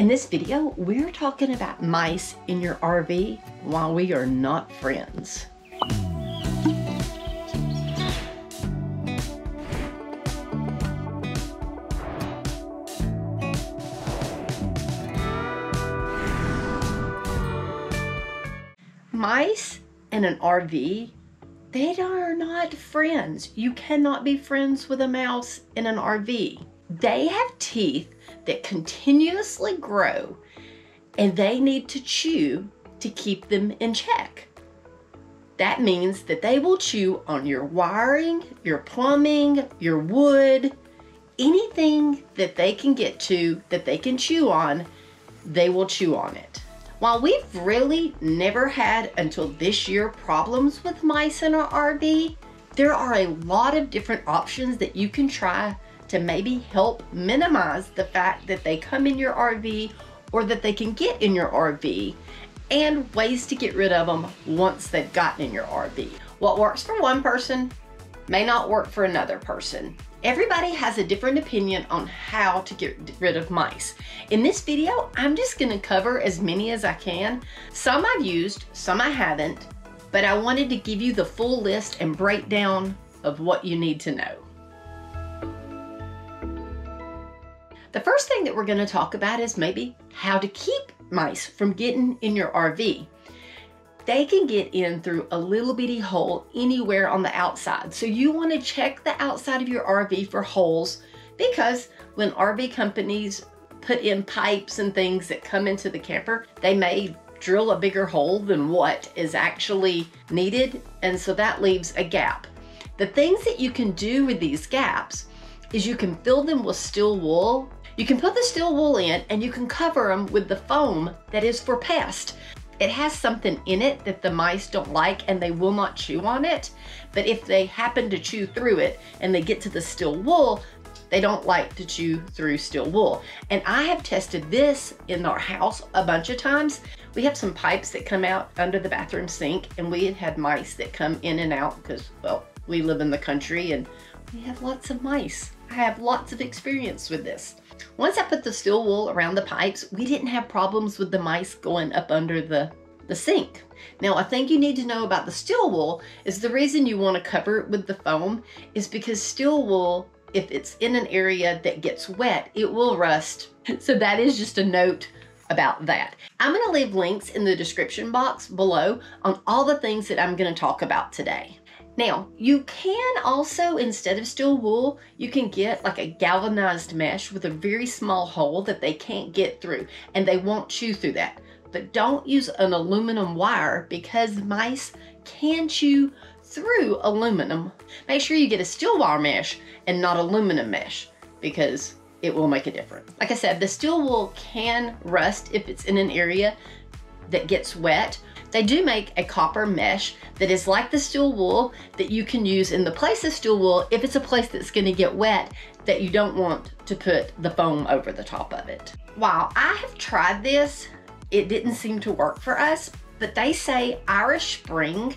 In this video, we're talking about mice in your RV while we are not friends. Mice in an RV, they are not friends. You cannot be friends with a mouse in an RV. They have teeth that continuously grow and they need to chew to keep them in check. That means that they will chew on your wiring, your plumbing, your wood, anything that they can get to that they can chew on, they will chew on it. While we've really never had until this year problems with mice in our RV, there are a lot of different options that you can try to maybe help minimize the fact that they come in your RV or that they can get in your RV and ways to get rid of them once they've gotten in your RV. What works for one person may not work for another person. Everybody has a different opinion on how to get rid of mice. In this video, I'm just gonna cover as many as I can. Some I've used, some I haven't, but I wanted to give you the full list and breakdown of what you need to know. The first thing that we're gonna talk about is maybe how to keep mice from getting in your RV. They can get in through a little bitty hole anywhere on the outside. So you wanna check the outside of your RV for holes because when RV companies put in pipes and things that come into the camper, they may drill a bigger hole than what is actually needed. And so that leaves a gap. The things that you can do with these gaps is you can fill them with steel wool you can put the steel wool in and you can cover them with the foam that is for pest. It has something in it that the mice don't like and they will not chew on it. But if they happen to chew through it and they get to the steel wool, they don't like to chew through steel wool. And I have tested this in our house a bunch of times. We have some pipes that come out under the bathroom sink and we had had mice that come in and out because, well, we live in the country and we have lots of mice. I have lots of experience with this. Once I put the steel wool around the pipes, we didn't have problems with the mice going up under the, the sink. Now, a thing you need to know about the steel wool is the reason you want to cover it with the foam is because steel wool, if it's in an area that gets wet, it will rust. So that is just a note about that. I'm going to leave links in the description box below on all the things that I'm going to talk about today. Now, you can also, instead of steel wool, you can get like a galvanized mesh with a very small hole that they can't get through and they won't chew through that. But don't use an aluminum wire because mice can chew through aluminum. Make sure you get a steel wire mesh and not aluminum mesh because it will make a difference. Like I said, the steel wool can rust if it's in an area that gets wet, they do make a copper mesh that is like the steel wool that you can use in the place of steel wool if it's a place that's gonna get wet that you don't want to put the foam over the top of it. While I have tried this, it didn't seem to work for us, but they say Irish Spring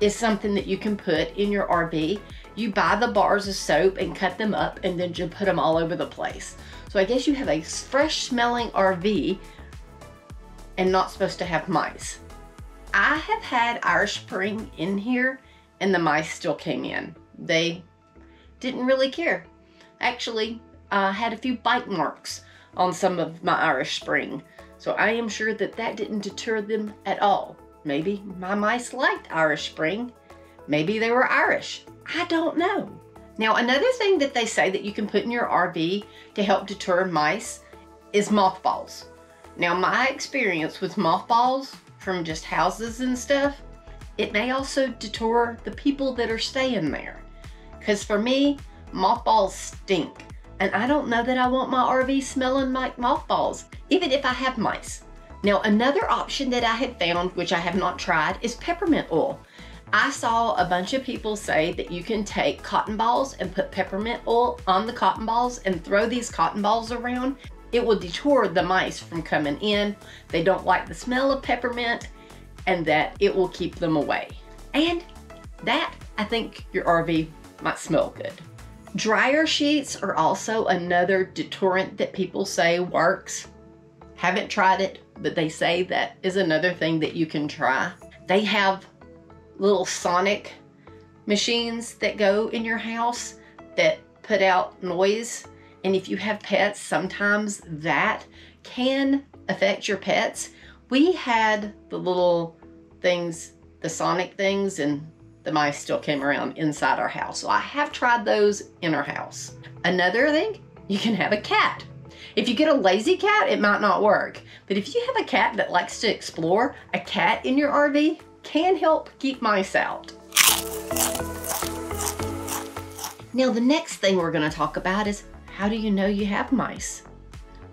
is something that you can put in your RV. You buy the bars of soap and cut them up and then you put them all over the place. So I guess you have a fresh smelling RV and not supposed to have mice. I have had Irish Spring in here and the mice still came in. They didn't really care. Actually, I uh, had a few bite marks on some of my Irish Spring. So I am sure that that didn't deter them at all. Maybe my mice liked Irish Spring. Maybe they were Irish. I don't know. Now, another thing that they say that you can put in your RV to help deter mice is mothballs. Now, my experience with mothballs from just houses and stuff, it may also deter the people that are staying there. Because for me, mothballs stink. And I don't know that I want my RV smelling like mothballs, even if I have mice. Now, another option that I had found, which I have not tried, is peppermint oil. I saw a bunch of people say that you can take cotton balls and put peppermint oil on the cotton balls and throw these cotton balls around it will deter the mice from coming in. They don't like the smell of peppermint and that it will keep them away. And that, I think your RV might smell good. Dryer sheets are also another deterrent that people say works. Haven't tried it, but they say that is another thing that you can try. They have little sonic machines that go in your house that put out noise. And if you have pets, sometimes that can affect your pets. We had the little things, the sonic things, and the mice still came around inside our house. So I have tried those in our house. Another thing, you can have a cat. If you get a lazy cat, it might not work. But if you have a cat that likes to explore, a cat in your RV can help keep mice out. Now, the next thing we're going to talk about is how do you know you have mice?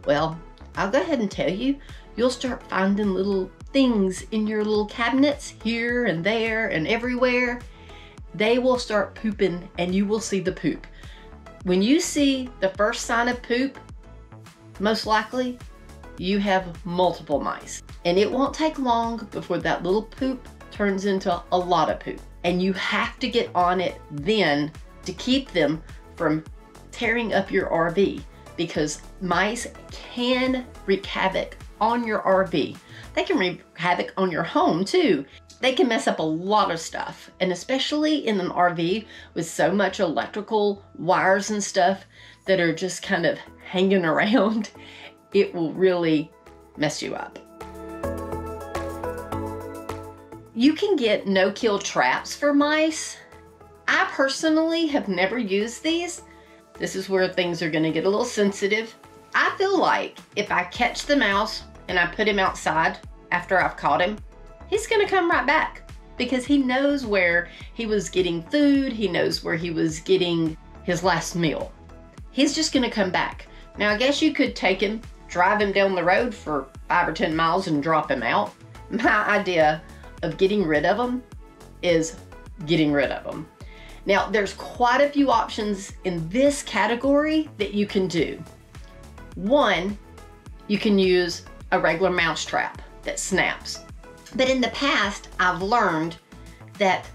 Well, I'll go ahead and tell you. You'll start finding little things in your little cabinets here and there and everywhere. They will start pooping and you will see the poop. When you see the first sign of poop, most likely you have multiple mice. And it won't take long before that little poop turns into a lot of poop. And you have to get on it then to keep them from tearing up your RV because mice can wreak havoc on your RV. They can wreak havoc on your home too. They can mess up a lot of stuff, and especially in an RV with so much electrical wires and stuff that are just kind of hanging around, it will really mess you up. You can get no-kill traps for mice. I personally have never used these. This is where things are gonna get a little sensitive. I feel like if I catch the mouse and I put him outside after I've caught him, he's gonna come right back because he knows where he was getting food, he knows where he was getting his last meal. He's just gonna come back. Now I guess you could take him, drive him down the road for five or 10 miles and drop him out. My idea of getting rid of them is getting rid of them. Now, there's quite a few options in this category that you can do. One, you can use a regular mouse trap that snaps. But in the past, I've learned that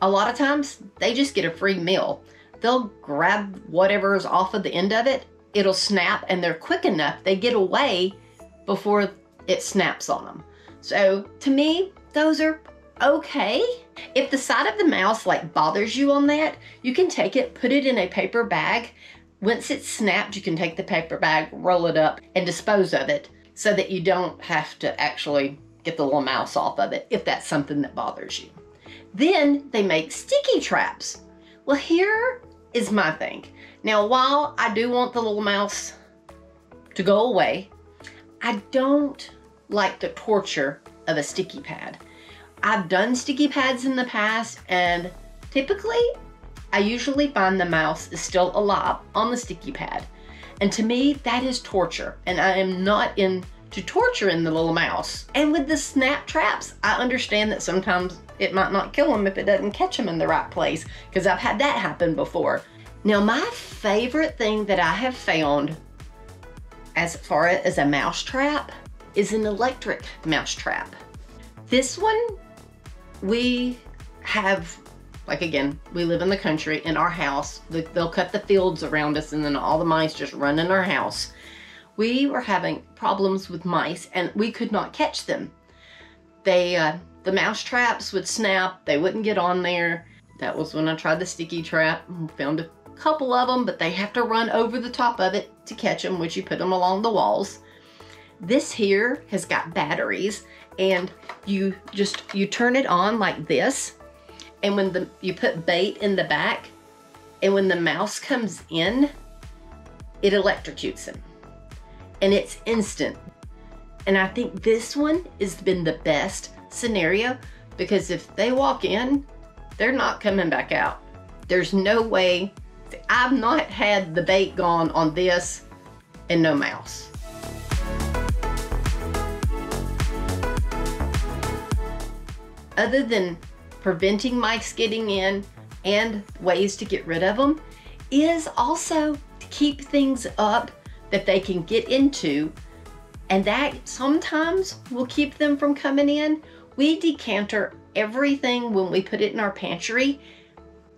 a lot of times they just get a free meal. They'll grab whatever's off of the end of it, it'll snap, and they're quick enough, they get away before it snaps on them. So to me, those are okay. If the side of the mouse like bothers you on that, you can take it, put it in a paper bag. Once it's snapped, you can take the paper bag, roll it up, and dispose of it so that you don't have to actually get the little mouse off of it if that's something that bothers you. Then they make sticky traps. Well, here is my thing. Now, while I do want the little mouse to go away, I don't like the torture of a sticky pad. I've done sticky pads in the past and typically I usually find the mouse is still alive on the sticky pad. And to me, that is torture. And I am not into torturing the little mouse. And with the snap traps, I understand that sometimes it might not kill them if it doesn't catch them in the right place, because I've had that happen before. Now, my favorite thing that I have found as far as a mouse trap is an electric mouse trap. This one, we have, like again, we live in the country in our house. They'll cut the fields around us and then all the mice just run in our house. We were having problems with mice and we could not catch them. They, uh, the mouse traps would snap, they wouldn't get on there. That was when I tried the sticky trap, found a couple of them, but they have to run over the top of it to catch them, which you put them along the walls. This here has got batteries and you just, you turn it on like this. And when the, you put bait in the back and when the mouse comes in, it electrocutes him and it's instant. And I think this one has been the best scenario because if they walk in, they're not coming back out. There's no way, I've not had the bait gone on this and no mouse. Other than preventing mice getting in and ways to get rid of them, is also to keep things up that they can get into. And that sometimes will keep them from coming in. We decanter everything when we put it in our pantry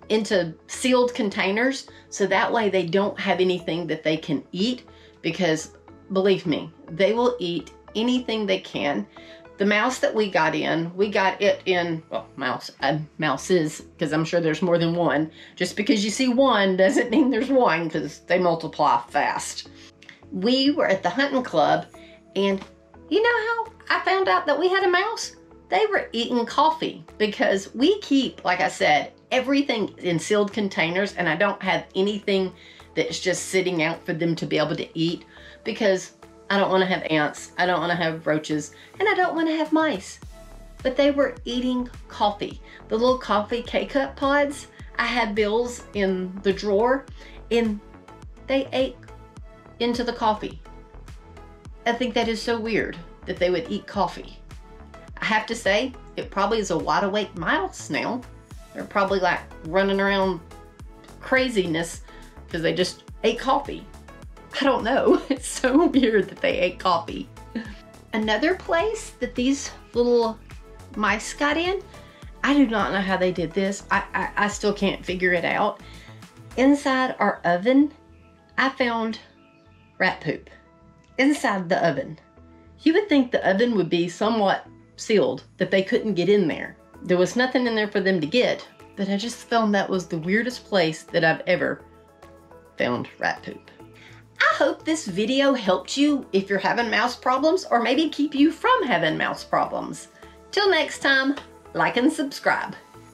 into sealed containers so that way they don't have anything that they can eat because believe me They will eat anything they can. The mouse that we got in, we got it in, well, mouse, uh, mouses, because I'm sure there's more than one. Just because you see one doesn't mean there's one, because they multiply fast. We were at the hunting club, and you know how I found out that we had a mouse? They were eating coffee because we keep, like I said, everything in sealed containers, and I don't have anything that's just sitting out for them to be able to eat because I don't want to have ants, I don't want to have roaches, and I don't want to have mice. But they were eating coffee. The little coffee K-cup pods, I had bills in the drawer and they ate into the coffee. I think that is so weird that they would eat coffee. I have to say, it probably is a wide awake mouse now. They're probably like running around craziness because they just ate coffee. I don't know. It's so weird that they ate coffee. Another place that these little mice got in, I do not know how they did this. I, I, I still can't figure it out. Inside our oven, I found rat poop. Inside the oven. You would think the oven would be somewhat sealed, that they couldn't get in there. There was nothing in there for them to get, but I just found that was the weirdest place that I've ever found rat poop. I hope this video helped you if you're having mouse problems or maybe keep you from having mouse problems. Till next time, like and subscribe.